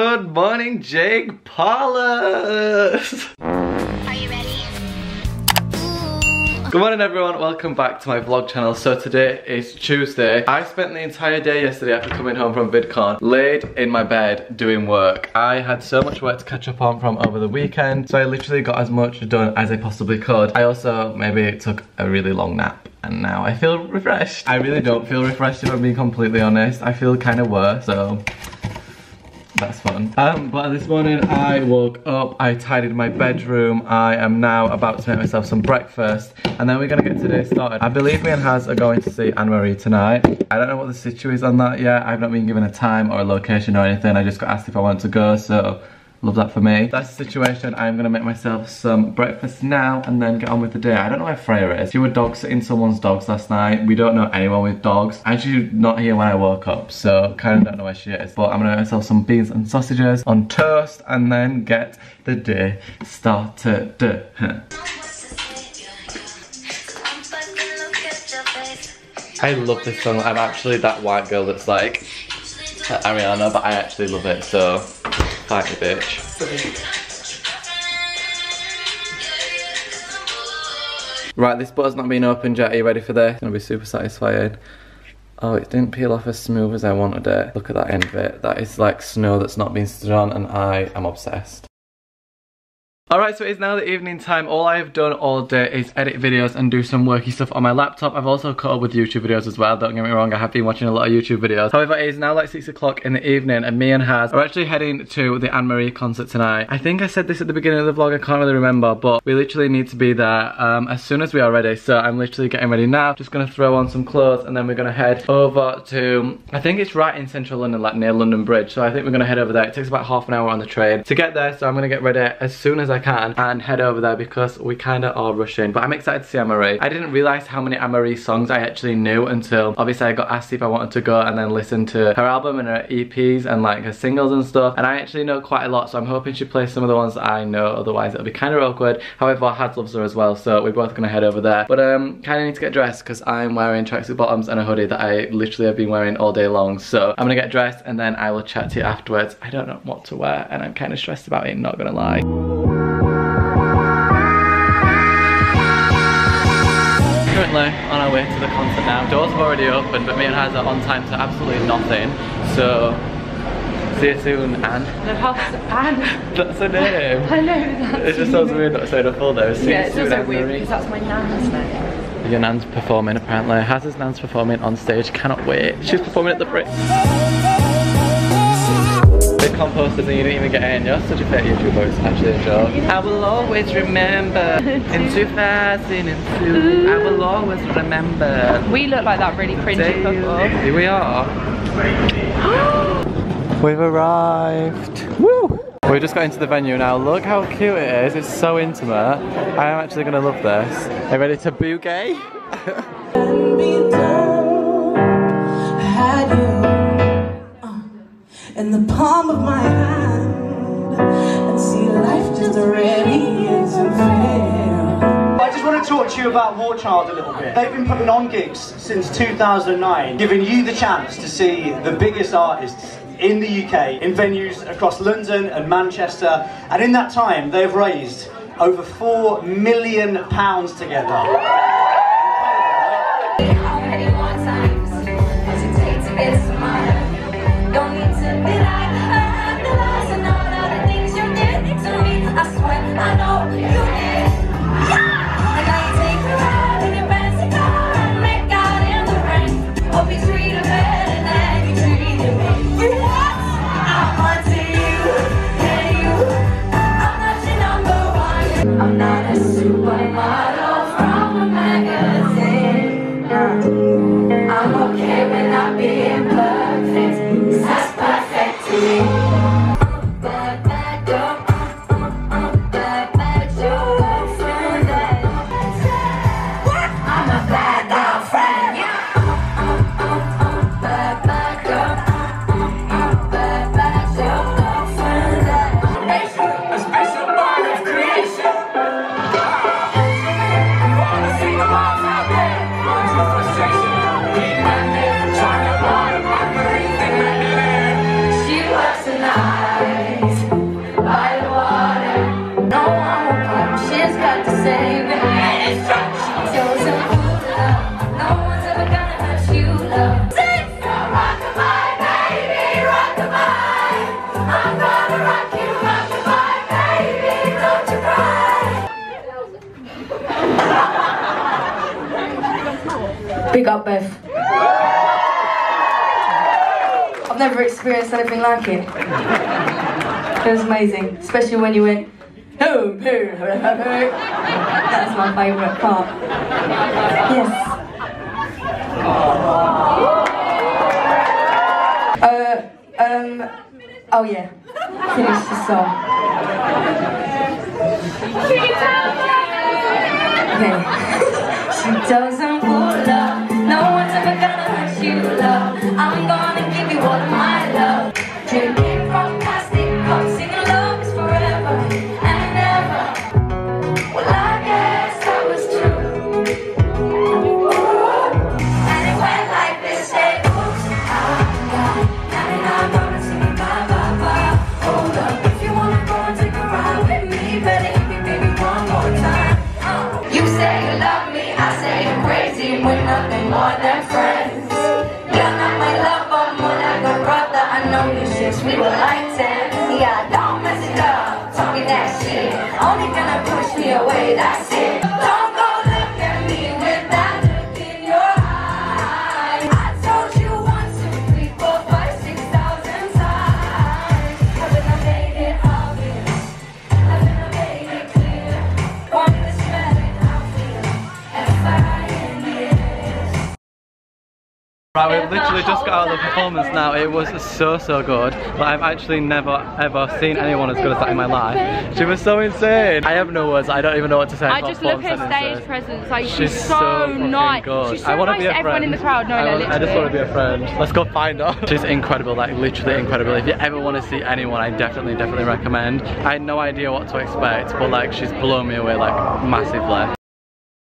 Good morning, Jake Paulers. Are you ready? Good morning everyone, welcome back to my vlog channel. So today is Tuesday. I spent the entire day yesterday after coming home from VidCon laid in my bed doing work. I had so much work to catch up on from over the weekend, so I literally got as much done as I possibly could. I also maybe took a really long nap and now I feel refreshed. I really don't feel refreshed if I'm being completely honest. I feel kind of worse, so that's fun. Um, but this morning I woke up, I tidied my bedroom, I am now about to make myself some breakfast, and then we're gonna get today started. I believe me and Haz are going to see Anne-Marie tonight. I don't know what the situation is on that yet, I've not been given a time or a location or anything, I just got asked if I want to go, so Love that for me. That's the situation. I'm gonna make myself some breakfast now and then get on with the day. I don't know where Freya is. She was dog sitting someone's dogs last night. We don't know anyone with dogs. And she's not here when I woke up, so kind of don't know where she is. But I'm gonna make myself some beans and sausages on toast and then get the day started. I love this song. I'm actually that white girl that's like uh, Ariana, but I actually love it, so me, bitch. Right, this butter's not been opened yet. Are you ready for this? It's gonna be super satisfying. Oh, it didn't peel off as smooth as I wanted it. Look at that end bit. That is like snow that's not been stood on and I am obsessed. Alright, so it's now the evening time. All I have done all day is edit videos and do some worky stuff on my laptop. I've also caught up with YouTube videos as well, don't get me wrong, I have been watching a lot of YouTube videos. However, it is now like 6 o'clock in the evening and me and Haz are actually heading to the Anne-Marie concert tonight. I think I said this at the beginning of the vlog, I can't really remember, but we literally need to be there um, as soon as we are ready. So I'm literally getting ready now, just gonna throw on some clothes and then we're gonna head over to, I think it's right in central London, like near London Bridge. So I think we're gonna head over there. It takes about half an hour on the train to get there, so I'm gonna get ready as soon as I can and head over there because we kind of are rushing. But I'm excited to see Anne-Marie. I didn't realise how many Anne-Marie songs I actually knew until obviously I got asked if I wanted to go and then listen to her album and her EPs and like her singles and stuff. And I actually know quite a lot, so I'm hoping she plays some of the ones that I know, otherwise it'll be kind of awkward. However, Haz loves her as well, so we're both gonna head over there. But um, kind of need to get dressed because I'm wearing tracksuit bottoms and a hoodie that I literally have been wearing all day long. So I'm gonna get dressed and then I will chat to you afterwards. I don't know what to wear and I'm kind of stressed about it, not gonna lie. Currently on our way to the concert now. Doors have already opened, but me and Haz are on time to absolutely nothing. So, see you soon, Anne. The house, Anne. That's her name. I know. It just sounds weird not saying her full name. See Yeah, soon, also weird Anne-Marie. because that's my nan's name. Your nan's performing apparently. Haz's nan's performing on stage. Cannot wait. She's performing at the Brit. Big posters and you didn't even get in. You're such a fake YouTuber. It's actually a joke. I will always remember in 2002. I will always remember. We look like that really cringy couple. Here we are. We've arrived. Woo! We just got into the venue now. Look how cute it is. It's so intimate. I am actually gonna love this. Are you ready to boogie? you about War Child a little bit. They've been putting on gigs since 2009, giving you the chance to see the biggest artists in the UK in venues across London and Manchester. And in that time, they've raised over four million pounds together. I'm not a supermodel from America. Out, Beth. I've never experienced anything like it. It was amazing, especially when you went. "Oh. That's my favourite part. Yes. Uh, um, oh yeah. Finish the song. Okay. she doesn't I know you since we were like 10. Yeah, don't mess it up, talking that shit. Only Right, we've literally just got out of the performance now. It was so, so good. But I've actually never, ever seen anyone as good as that in my life. She was so insane. I have no words. I don't even know what to say. I just love her stage presence. Like she's, She's so, so nice. good. She's so I want to nice be a to everyone friend. in the crowd. No, I, no. I just want to be a friend. Let's go find her. She's incredible, like literally incredible. If you ever want to see anyone, I definitely, definitely recommend. I had no idea what to expect, but like she's blown me away like massively.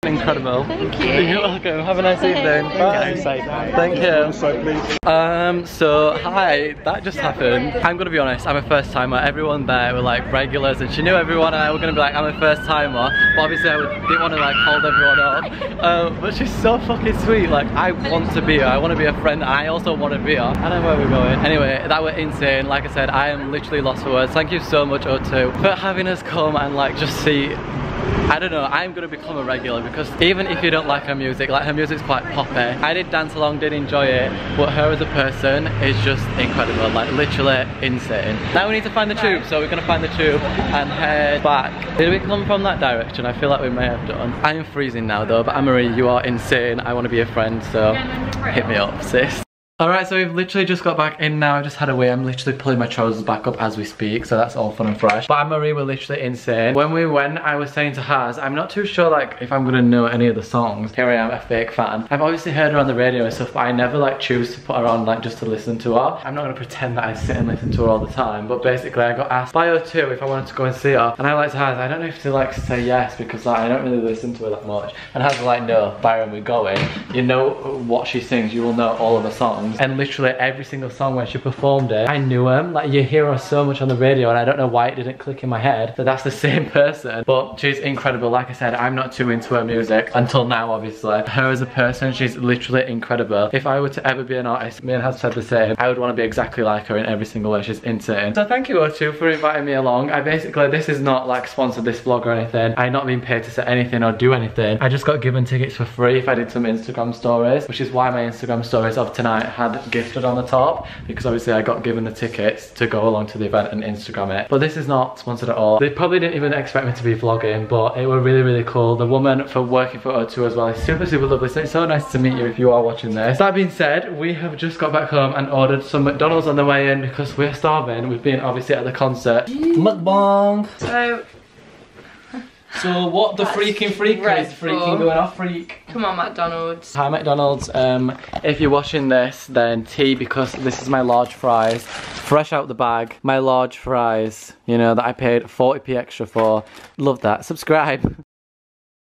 Incredible. Thank you. You're welcome. Have a nice evening. Bye. Thank you. Um, so hi, that just happened. I'm gonna be honest, I'm a first timer. Everyone there were like regulars and she knew everyone and I were gonna be like, I'm a first timer. But obviously I didn't want to like hold everyone up. Um, but she's so fucking sweet. Like I want to be her. I want to be a friend and I also want to be her. I don't know where we're going. Anyway, that were insane. Like I said, I am literally lost for words. Thank you so much O2 for having us come and like just see I don't know, I'm gonna become a regular because even if you don't like her music, like her music's quite poppy. I did dance along, did enjoy it, but her as a person is just incredible, like literally insane. Now we need to find the tube, so we're gonna find the tube and head back. Did we come from that direction? I feel like we may have done. I am freezing now though, but Anne-Marie, you are insane. I wanna be a friend, so hit me up, sis. Alright, so we've literally just got back in now. I just had a wee. I'm literally pulling my trousers back up as we speak, so that's all fun and fresh. But Anne-Marie were literally insane. When we went, I was saying to Haz, I'm not too sure like if I'm gonna know any of the songs. Here I am, a fake fan. I've obviously heard her on the radio and stuff, but I never like choose to put her on like just to listen to her. I'm not gonna pretend that I sit and listen to her all the time, but basically I got asked by her too if I wanted to go and see her. And I like to Haz, I don't know if she likes to like say yes because like I don't really listen to her that much. And Haz was like, no, Byron, we're going. You know what she sings, you will know all of her songs. And literally every single song when she performed it, I knew them. Like you hear her so much on the radio and I don't know why it didn't click in my head that that's the same person. But she's incredible. Like I said, I'm not too into her music until now, obviously. Her as a person, she's literally incredible. If I were to ever be an artist, me and Haz said the same, I would want to be exactly like her in every single way. She's insane. So thank you O2 for inviting me along. I basically, this is not like sponsored this vlog or anything. I'm not being paid to say anything or do anything. I just got given tickets for free if I did some Instagram stories, which is why my Instagram stories of tonight had gifted on the top because obviously I got given the tickets to go along to the event and Instagram it. But this is not sponsored at all. They probably didn't even expect me to be vlogging, but it were really, really cool. The woman for working for O2 as well is super, super lovely. So it's so nice to meet you if you are watching this. That being said, we have just got back home and ordered some McDonald's on the way in because we're starving. We've been obviously at the concert. Mukbang! So So what the freaking freak is dreadful. freaking going off freak? come on, McDonald's. Hi McDonald's, um, if you're watching this then tea because this is my large fries, fresh out the bag, my large fries, you know, that I paid 40p extra for, love that, subscribe.